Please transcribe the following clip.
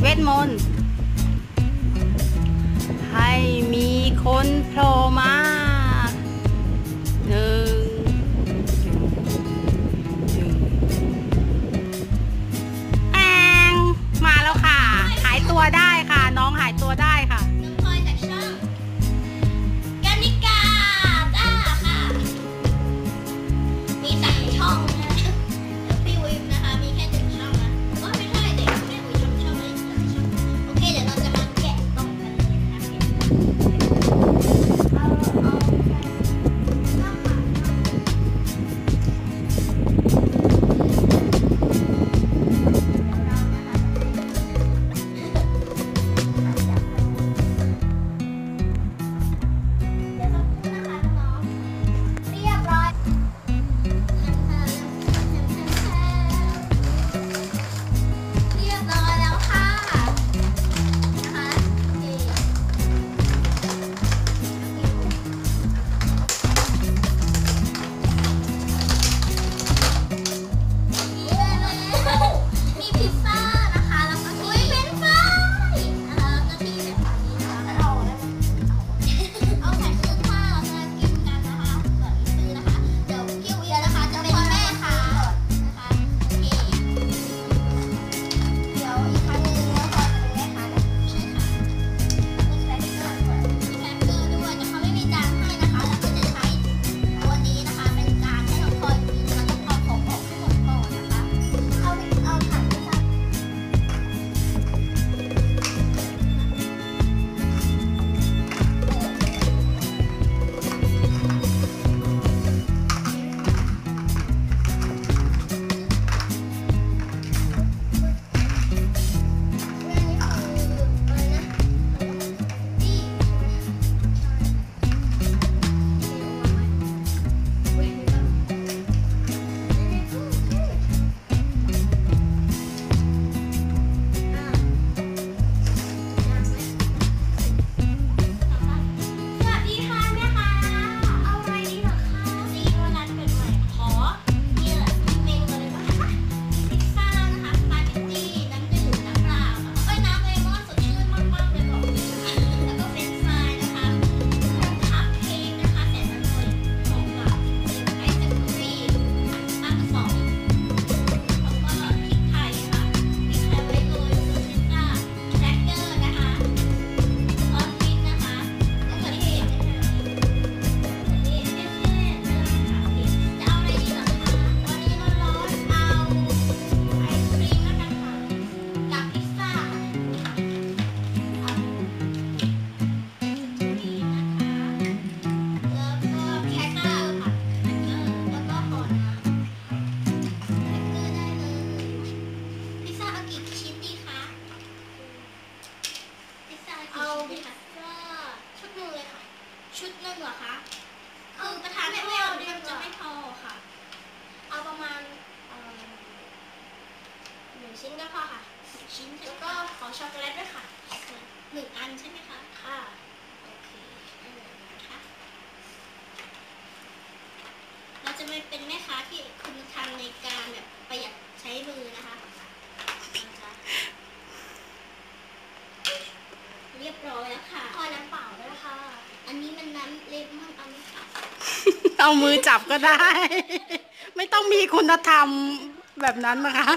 เวทมนต์ ก็พอค่ะ ชิ้นแล้วก็ของช็อกโกแลตด้วยค่ะหนึ่งอันใช่ไหมคะ ค่ะ โอเคอันหนึ่ะคะเราจะไม่เป็นแม่ค้าที่คุณธรรมในการแบบประหยัดใช้มือนะคะเรียบร้อยแล้วค่ะพอน้ำเปล่าแล้วค่ะ อันนี้มันน้ำเล็บมอนเอาไหมคะเอามือจับก็ได้ ไม่ต้องมีคุณธรรมแบบนั้นนะคะ